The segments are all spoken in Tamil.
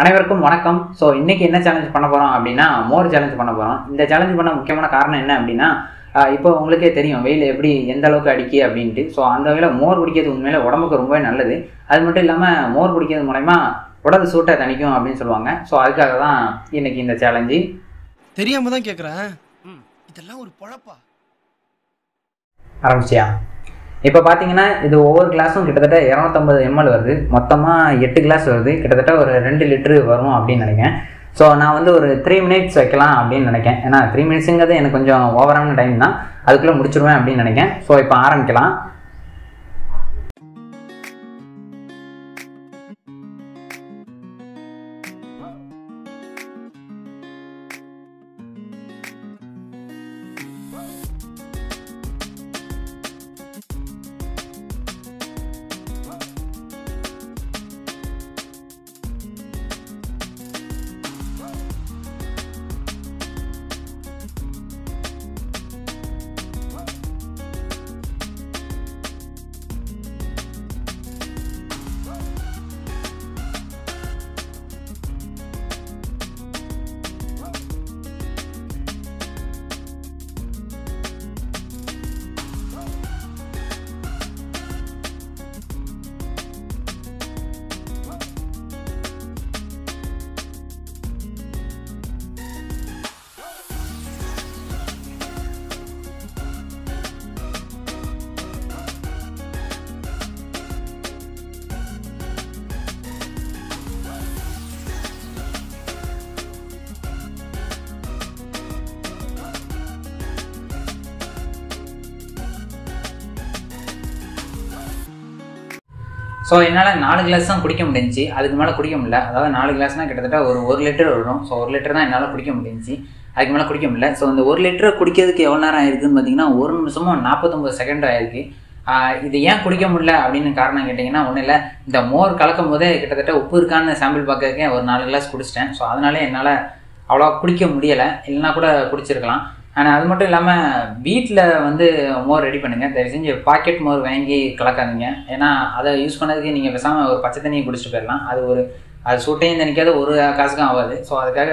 அனைவருக்கும் வணக்கம். ஸோ இன்னைக்கு என்ன சேலஞ்ச் பண்ண போகிறோம் அப்படின்னா மோர் சேலஞ்ச் பண்ண போகிறோம் இந்த சேலஞ்ச் பண்ண முக்கியமான காரணம் என்ன அப்படின்னா இப்போ உங்களுக்கே தெரியும் வெயில் எப்படி எந்த அளவுக்கு அடிக்கி அப்படின்ட்டு. ஸோ அந்த வகையில் மோர் குடிக்கிறது உண்மையில உடம்புக்கு ரொம்பவே நல்லது. அது மட்டும் இல்லாமல் மோர் குடிக்கிறது மூலயமா உடல் சூட்டை தணிக்கும் அப்படின்னு சொல்லுவாங்க. ஸோ அதுக்காக தான் இன்னைக்கு இந்த சேலஞ்சு தெரியாம தான் கேக்குறேன். இதெல்லாம் ஒரு பொழப்பா? ஆரம்பிச்சியா? இப்போ பார்த்தீங்கன்னா இது ஒவ்வொரு கிளாஸும் கிட்டத்தட்ட இரநூத்தம்பது எம்எல் வருது. மொத்தமாக எட்டு கிளாஸ் வருது. கிட்டத்தட்ட ஒரு ரெண்டு லிட்டரு வரும் அப்படின்னு நினைக்கிறேன். ஸோ நான் வந்து ஒரு த்ரீ மினிட்ஸ் வைக்கலாம் அப்படின்னு நினைக்கிறேன். ஏன்னா த்ரீ மினிட்ஸுங்கிறது எனக்கு கொஞ்சம் ஓவரான டைம் தான். அதுக்குள்ளே முடிச்சிருவேன் அப்படின்னு நினைக்கிறேன். ஸோ இப்போ ஆரம்பிக்கலாம். ஸோ என்னால் நாலு கிளாஸ் தான் குடிக்க முடிஞ்சுச்சு. அதுக்கு மேலே குடிக்க முடியல. அதாவது நாலு கிளாஸ்னால் கிட்டத்தட்ட ஒரு ஒரு லிட்டர் வரும். ஸோ ஒரு லிட்டர் தான் என்னால் குடிக்க முடிஞ்சுச்சு. அதுக்கு மேலே குடிக்க முடியல. ஸோ இந்த ஒரு லிட்டர் குடிக்கிறதுக்கு எவ்வளோ நேரம் ஆயிருக்குன்னு பார்த்தீங்கன்னா ஒரு நிமிஷமும் நாற்பத்தொம்பது செகண்ட் ஆயிருக்கு. இது ஏன் குடிக்க முடியல அப்படின்னு காரணம் கேட்டிங்கன்னா ஒன்றும் இல்லை. இந்த மோர் கலக்கும் போதே கிட்டத்தட்ட உப்பு இருக்கான்னு சாம்பிள் பார்க்கறதுக்கே ஒரு நாலு கிளாஸ் குடிச்சிட்டேன். ஸோ அதனாலே என்னால் அவ்வளோவா குடிக்க முடியலை. இல்லைன்னா கூட குடிச்சிருக்கலாம். ஆனால் அது மட்டும் இல்லாமல் வீட்டில் வந்து மோர் ரெடி பண்ணுங்கள் தயவு செஞ்சு பாக்கெட் மோர் வாங்கி கலக்காதீங்க. ஏன்னா அதை யூஸ் பண்ணதுக்கு நீங்கள் பேசாமல் ஒரு பச்சை தண்ணியை குடிச்சிட்டு போயிடலாம். அது ஒரு அது சூட்டையும் தணிக்காத ஒரு காசுக்கும் ஆகாது. ஸோ அதுக்காக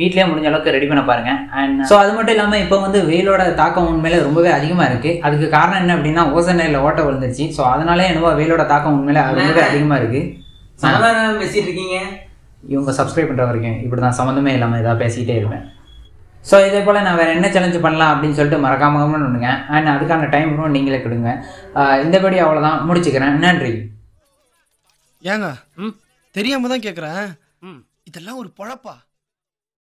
வீட்லயே முடிஞ்ச அளவுக்கு ரெடி பண்ண பாருங்க. அண்ட் ஸோ அது மட்டும் இல்லாமல் இப்போ வந்து வெயிலோட தாக்கம் உண்மையில ரொம்பவே அதிகமாக இருக்குது அதுக்கு காரணம் என்ன அப்படின்னா ஓசன் லேயரில் ஓட்ட விழுந்துருச்சு. ஸோ அதனாலே என்னவோ வெயிலோட தாக்கம் உண்மையில ரொம்பவே அதிகமாக இருக்குது பேசிட்டு இருக்கீங்க. இவங்க சப்ஸ்கிரைப் பண்ணுற வரைக்கும் இப்படி தான் சம்மந்தமே இல்லாமல் ஏதாவது பேசிக்கிட்டே இருப்பேன். ஸோ இதே போல் நான் வேறு என்ன சேலஞ்சு பண்ணலாம் அப்படின்னு சொல்லிட்டு மறக்காம பண்ணுங்க. அண்ட் அதுக்கான டைம் நீங்களே கொடுங்க. இந்தபடி அவ்வளோதான் முடிச்சுக்கிறேன். நன்றி. ஏங்க தெரியாம தான் கேக்குறேன். இதெல்லாம் ஒரு பொழப்பா?